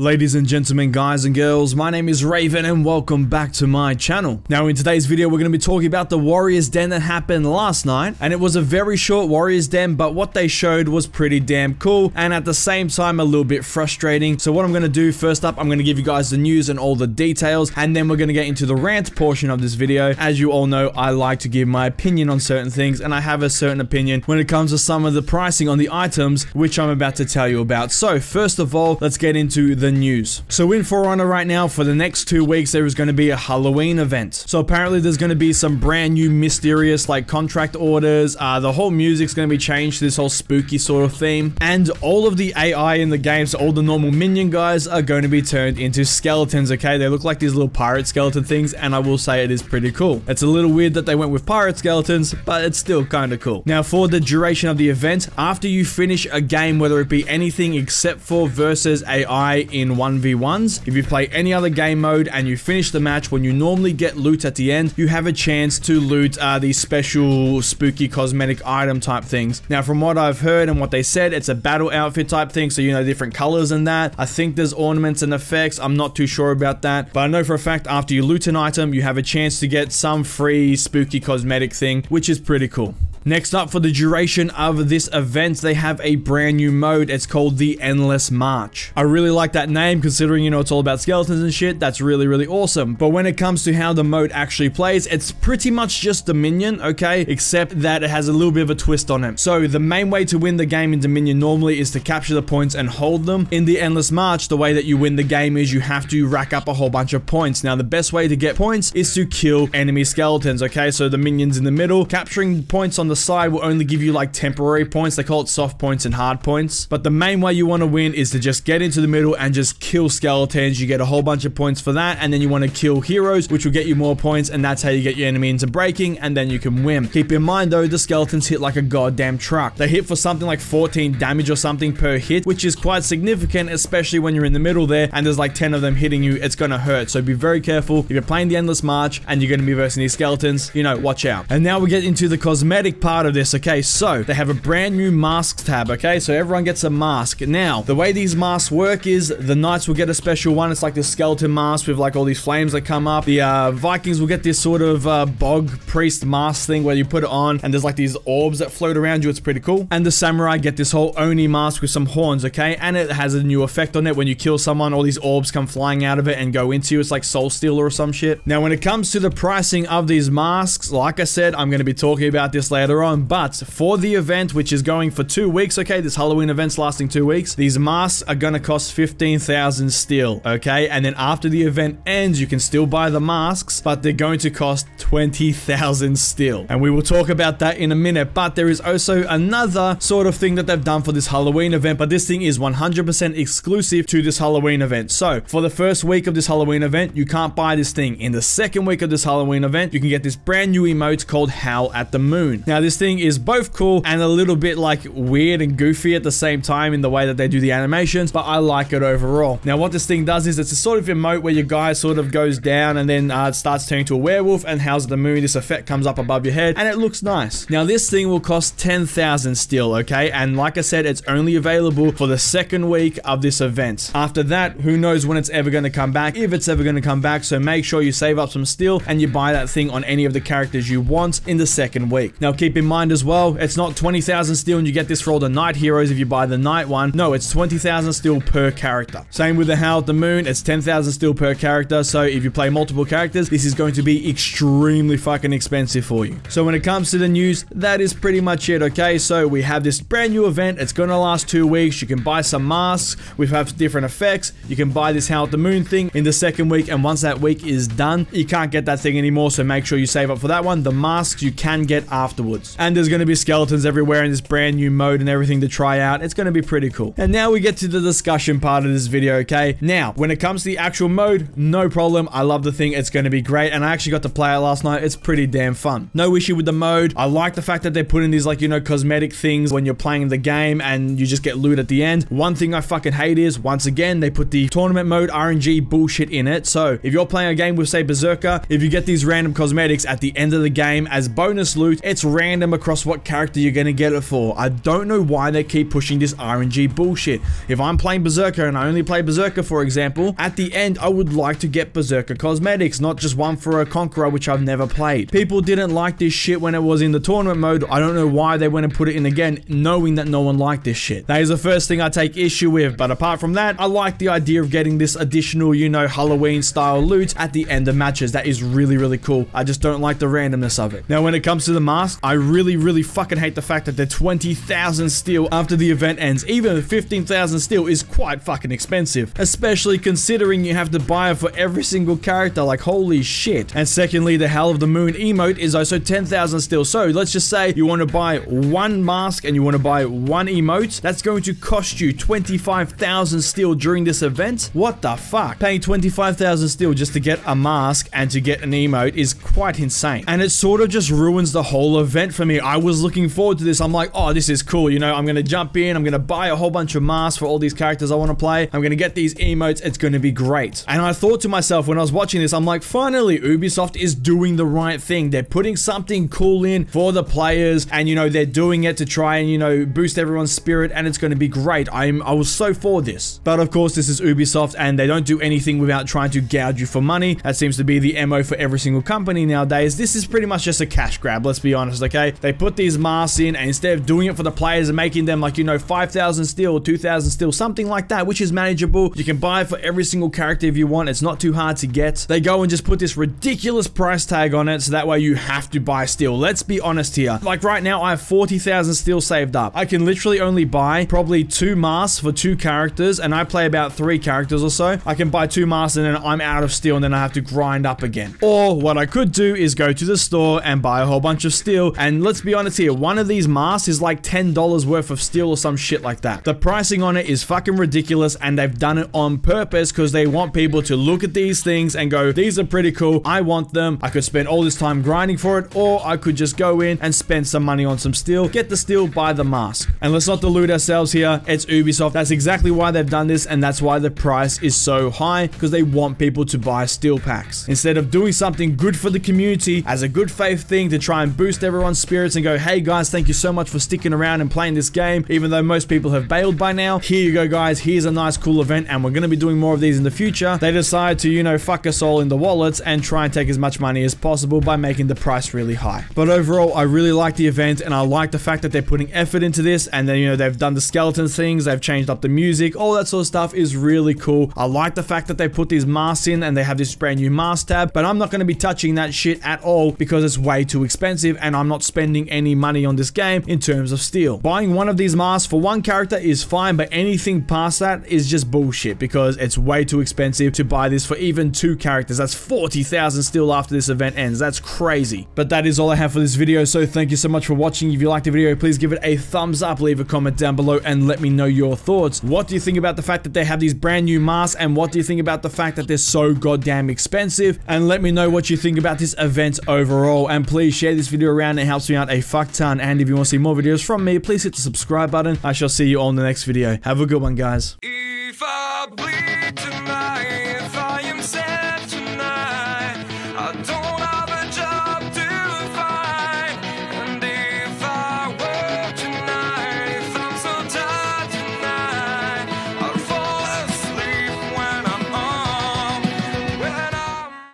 Ladies and gentlemen, guys and girls, my name is Reavyne and welcome back to my channel. Now in today's video, we're going to be talking about the Warriors Den that happened last night, and it was a very short Warriors Den, but what they showed was pretty damn cool, and at the same time a little bit frustrating. So what I'm going to do first up, I'm going to give you guys the news and all the details, and then we're going to get into the rant portion of this video. As you all know, I like to give my opinion on certain things, and I have a certain opinion when it comes to some of the pricing on the items, which I'm about to tell you about. So first of all, let's get into the the news. So in For Honor right now, for the next two weeks, there is going to be a Halloween event. So apparently there's going to be some brand new mysterious like contract orders. Uh, the whole music's going to be changed to this whole spooky sort of theme. And all of the AI in the games, so all the normal minion guys are going to be turned into skeletons, okay? They look like these little pirate skeleton things, and I will say it is pretty cool. It's a little weird that they went with pirate skeletons, but it's still kind of cool. Now for the duration of the event, after you finish a game, whether it be anything except for versus AI in 1v1s. If you play any other game mode and you finish the match, when you normally get loot at the end, you have a chance to loot uh, these special spooky cosmetic item type things. Now, from what I've heard and what they said, it's a battle outfit type thing, so you know, different colors and that. I think there's ornaments and effects. I'm not too sure about that, but I know for a fact after you loot an item, you have a chance to get some free spooky cosmetic thing, which is pretty cool. Next up for the duration of this event, they have a brand new mode. It's called the Endless March. I really like that name considering, you know, it's all about skeletons and shit. That's really, really awesome. But when it comes to how the mode actually plays, it's pretty much just Dominion, okay? Except that it has a little bit of a twist on it. So the main way to win the game in Dominion normally is to capture the points and hold them. In the Endless March, the way that you win the game is you have to rack up a whole bunch of points. Now, the best way to get points is to kill enemy skeletons, okay? So the minions in the middle, capturing points on the side will only give you like temporary points. They call it soft points and hard points. But the main way you want to win is to just get into the middle and just kill skeletons. You get a whole bunch of points for that. And then you want to kill heroes, which will get you more points. And that's how you get your enemy into breaking. And then you can win. Keep in mind though, the skeletons hit like a goddamn truck. They hit for something like 14 damage or something per hit, which is quite significant, especially when you're in the middle there and there's like 10 of them hitting you. It's going to hurt. So be very careful. If you're playing the Endless March and you're going to be versing these skeletons, you know, watch out. And now we get into the cosmetic part of this, okay? So, they have a brand new masks tab, okay? So everyone gets a mask. Now, the way these masks work is the knights will get a special one. It's like the skeleton mask with like all these flames that come up. The uh, Vikings will get this sort of uh, bog priest mask thing where you put it on and there's like these orbs that float around you. It's pretty cool. And the samurai get this whole Oni mask with some horns, okay? And it has a new effect on it. When you kill someone, all these orbs come flying out of it and go into you. It's like Soul Stealer or some shit. Now, when it comes to the pricing of these masks, like I said, I'm going to be talking about this later on, but for the event, which is going for two weeks, okay, this Halloween event's lasting two weeks, these masks are to cost 15,000 steel, okay? And then after the event ends, you can still buy the masks, but they're going to cost 20,000 steel. And we will talk about that in a minute, but there is also another sort of thing that they've done for this Halloween event, but this thing is 100% exclusive to this Halloween event. So, for the first week of this Halloween event, you can't buy this thing. In the second week of this Halloween event, you can get this brand new emote called Howl at the Moon. Now, this thing is both cool and a little bit like weird and goofy at the same time in the way that they do the animations, but I like it overall. Now what this thing does is it's a sort of emote where your guy sort of goes down and then uh, starts turning to a werewolf and how's the moon, this effect comes up above your head and it looks nice. Now this thing will cost 10,000 steel, okay? And like I said, it's only available for the second week of this event. After that, who knows when it's ever going to come back, if it's ever going to come back, so make sure you save up some steel and you buy that thing on any of the characters you want in the second week. Now keep in mind as well, it's not 20,000 steel and you get this for all the knight heroes if you buy the knight one. No, it's 20,000 steel per character. Same with the Howl at the Moon, it's 10,000 steel per character. So if you play multiple characters, this is going to be extremely fucking expensive for you. So when it comes to the news, that is pretty much it, okay? So we have this brand new event. It's to last two weeks. You can buy some masks. We have different effects. You can buy this Howl at the Moon thing in the second week. And once that week is done, you can't get that thing anymore. So make sure you save up for that one. The masks you can get afterwards. And there's going to be skeletons everywhere in this brand new mode and everything to try out. It's going to be pretty cool. And now we get to the discussion part of this video, okay? Now, when it comes to the actual mode, no problem. I love the thing. It's going to be great. And I actually got to play it last night. It's pretty damn fun. No issue with the mode. I like the fact that they put in these like, you know, cosmetic things when you're playing the game and you just get loot at the end. One thing I fucking hate is, once again, they put the tournament mode RNG bullshit in it. So if you're playing a game with, say, Berserker, if you get these random cosmetics at the end of the game as bonus loot, it's random random across what character you're going to get it for. I don't know why they keep pushing this RNG bullshit. If I'm playing Berserker and I only play Berserker, for example, at the end, I would like to get Berserker cosmetics, not just one for a Conqueror, which I've never played. People didn't like this shit when it was in the tournament mode. I don't know why they went and put it in again, knowing that no one liked this shit. That is the first thing I take issue with, but apart from that, I like the idea of getting this additional, you know, Halloween style loot at the end of matches. That is really, really cool. I just don't like the randomness of it. Now, when it comes to the mask, I really, really fucking hate the fact that they're 20,000 steel after the event ends. Even 15,000 steel is quite fucking expensive, especially considering you have to buy it for every single character. Like, holy shit. And secondly, the Howl of the Moon emote is also 10,000 steel. So let's just say you want to buy one mask and you want to buy one emote. That's going to cost you 25,000 steel during this event. What the fuck? Paying 25,000 steel just to get a mask and to get an emote is quite insane. And it sort of just ruins the whole event for me. I was looking forward to this. I'm like, oh, this is cool. You know, I'm going to jump in. I'm going to buy a whole bunch of masks for all these characters I want to play. I'm going to get these emotes. It's going to be great. And I thought to myself when I was watching this, I'm like, finally, Ubisoft is doing the right thing. They're putting something cool in for the players and, you know, they're doing it to try and, you know, boost everyone's spirit and it's going to be great. I'm, I was so for this. But of course, this is Ubisoft and they don't do anything without trying to gouge you for money. That seems to be the MO for every single company nowadays. This is pretty much just a cash grab, let's be honest, okay? They put these masks in and instead of doing it for the players and making them like, you know, 5,000 steel, 2,000 steel, something like that, which is manageable. You can buy for every single character if you want. It's not too hard to get. They go and just put this ridiculous price tag on it so that way you have to buy steel. Let's be honest here. Like right now, I have 40,000 steel saved up. I can literally only buy probably two masks for two characters and I play about three characters or so. I can buy two masks and then I'm out of steel and then I have to grind up again. Or what I could do is go to the store and buy a whole bunch of steel. And let's be honest here, one of these masks is like $10 worth of steel or some shit like that. The pricing on it is fucking ridiculous and they've done it on purpose because they want people to look at these things and go, these are pretty cool. I want them. I could spend all this time grinding for it or I could just go in and spend some money on some steel, get the steel, buy the mask. And let's not delude ourselves here. It's Ubisoft. That's exactly why they've done this and that's why the price is so high because they want people to buy steel packs. Instead of doing something good for the community as a good faith thing to try and boost everyone's spirits and go, hey guys, thank you so much for sticking around and playing this game, even though most people have bailed by now. Here you go, guys. Here's a nice, cool event, and we're going to be doing more of these in the future. They decide to, you know, fuck us all in the wallets and try and take as much money as possible by making the price really high. But overall, I really like the event, and I like the fact that they're putting effort into this, and then, you know, they've done the skeleton things, they've changed up the music, all that sort of stuff is really cool. I like the fact that they put these masks in and they have this brand new mask tab, but I'm not going to be touching that shit at all because it's way too expensive and I'm not spending any money on this game in terms of steel. Buying one of these masks for one character is fine, but anything past that is just bullshit because it's way too expensive to buy this for even two characters. That's 40,000 steel after this event ends. That's crazy. But that is all I have for this video, so thank you so much for watching. If you liked the video, please give it a thumbs up, leave a comment down below, and let me know your thoughts. What do you think about the fact that they have these brand new masks, and what do you think about the fact that they're so goddamn expensive? And let me know what you think about this event overall, and please share this video around. It helps me out a fuck ton, and if you want to see more videos from me, please hit the subscribe button. I shall see you in the next video. Have a good one, guys.